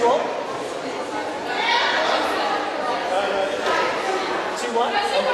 Two all? Two one? Okay.